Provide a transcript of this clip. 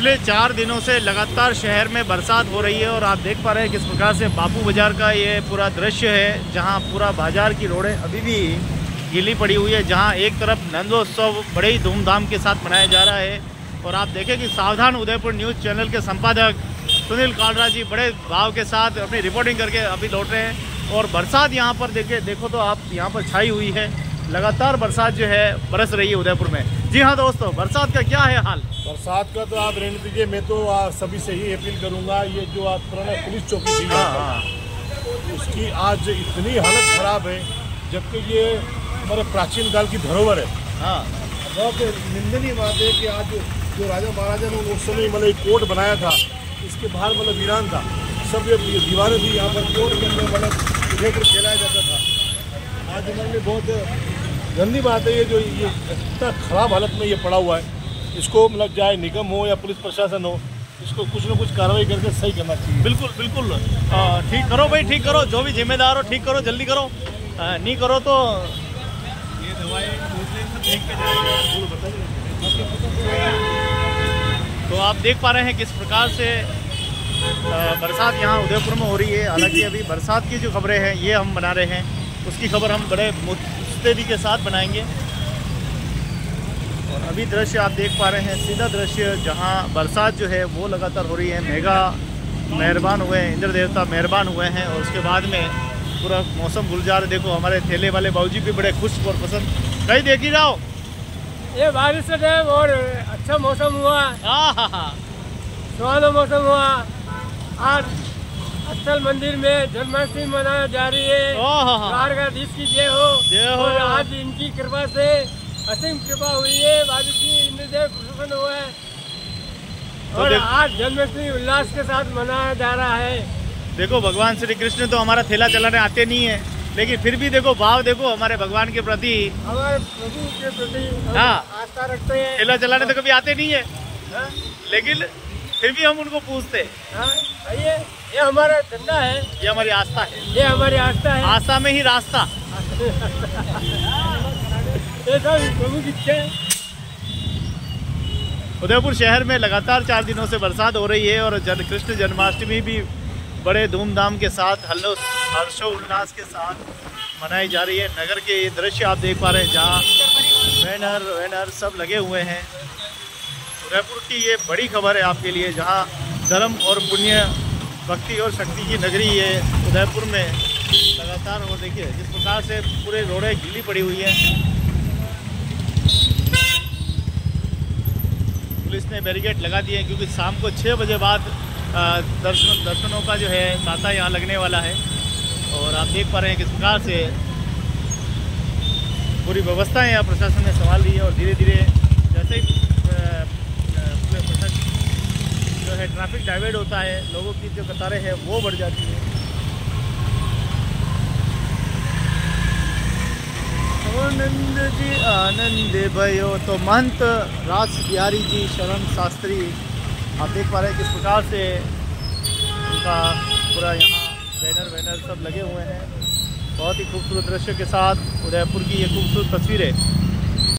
पिछले चार दिनों से लगातार शहर में बरसात हो रही है और आप देख पा रहे हैं किस प्रकार से बापू बाज़ार का ये पूरा दृश्य है, जहाँ पूरा बाज़ार की रोडें अभी भी गीली पड़ी हुई है, जहाँ एक तरफ़ नंदोत्सव बड़े ही धूमधाम के साथ मनाया जा रहा है। और आप देखें कि सावधान उदयपुर न्यूज़ चैनल के संपादक सुनील कालरा जी बड़े भाव के साथ अपनी रिपोर्टिंग करके अभी लौट रहे हैं। और बरसात यहाँ पर देखे, देखो तो आप यहाँ पर छाई हुई है। लगातार बरसात जो है, बरस रही है उदयपुर में। जी हाँ दोस्तों बरसात का क्या है हाल? बरसात का तो आप रहने दीजिए मैं तो सभी से ही अपील करूँगा ये जो आप पुराना पुलिस चौकी थी हाँ हाँ। उसकी आज इतनी हालत खराब है जबकि ये हमारे प्राचीन काल की धरोहर है। हाँ। बहुत निंदनीय बात है कि आज जो राजा महाराजा ने उस समय मतलब एक कोर्ट बनाया था इसके बाहर मतलब वीरान था सब ये दीवारें थी यहाँ पर कोर्ट के अंदर मतलब पर खेलाया जाता था। आज लिए बहुत गंदी बात है ये जो ये इतना खराब हालत में ये पड़ा हुआ है। इसको मतलब चाहे निगम हो या पुलिस प्रशासन हो इसको कुछ ना कुछ कार्रवाई करके सही करना चाहिए। बिल्कुल बिल्कुल। ठीक करो भाई ठीक करो। जो भी जिम्मेदार हो ठीक करो जल्दी करो। आ, नहीं करो तो ये दवाई तो आप देख पा रहे हैं किस प्रकार से बरसात यहाँ उदयपुर में हो रही है। हालाँकि अभी बरसात की जो खबरें हैं ये हम बना रहे हैं। उसकी खबर हम बड़े मुस्तैदी के साथ बनाएँगे। और अभी दृश्य आप देख पा रहे हैं सीधा दृश्य जहाँ बरसात जो है वो लगातार हो रही है। मेघा मेहरबान हुए हैं इंद्र देवता मेहरबान हुए हैं और उसके बाद में पूरा मौसम गुलजार। देखो हमारे थैले वाले बाबूजी भी बड़े खुश और पसंद। कहीं देख ही जाओ। ये बारिश का टाइम और अच्छा मौसम हुआ। आहा सुहाना मौसम हुआ। आज अस्थल मंदिर में जन्माष्टमी मनाया जा रही है। की जय हो। जय हो। और आज इनकी कृपा से असीम कृपा हुई है। बारिश की इंद्रदेव प्रसन्न हुआ है। तो और आज जन्माष्टमी उल्लास के साथ मनाया जा रहा है। देखो भगवान श्री कृष्ण तो हमारा थैला चलाने आते नहीं है लेकिन फिर भी देखो भाव देखो हमारे भगवान के प्रति। हमारे प्रभु के प्रति हाँ। आस्था रखते हैं। थैला चलाने तो कभी आते नहीं है हाँ? लेकिन फिर भी हम उनको पूछते हैं। ये हमारा धंधा है। ये हमारी आस्था है। ये हमारी आस्था है। आस्था में ही रास्ता। ये सब प्रभु इच्छा है। उदयपुर शहर में लगातार चार दिनों से बरसात हो रही है और जन कृष्ण जन्माष्टमी भी बड़े धूमधाम के साथ हल्लो हर्षोल्लास के साथ मनाई जा रही है। नगर के ये दृश्य आप देख पा रहे हैं जहाँ बैनर वैनर सब लगे हुए हैं। उदयपुर की ये बड़ी खबर है आपके लिए जहाँ धर्म और पुण्य भक्ति और शक्ति की नगरी है उदयपुर में लगातार और देखिए, जिस प्रकार से पूरे रोडें गीली पड़ी हुई है। पुलिस ने बैरिकेड लगा दिए क्योंकि शाम को छः बजे बाद दर्शन, दर्शनों का जो है तांता यहाँ लगने वाला है। और आप देख पा रहे हैं किस प्रकार से पूरी व्यवस्था यहाँ प्रशासन ने संभाल ली है और धीरे धीरे जैसे ही अ, अ, पुलिस प्रशासन जो है ट्रैफ़िक डाइवर्ट होता है, लोगों की जो कतारें हैं वो बढ़ जाती है। आनंद जी, आनंद भयो तो महंत राज बिहारी जी, शरण शास्त्री, आप देख पा रहे हैं किस प्रकार से उनका पूरा यहाँ बैनर वैनर सब लगे हुए हैं। बहुत ही खूबसूरत दृश्य के साथ उदयपुर की ये खूबसूरत तस्वीरें।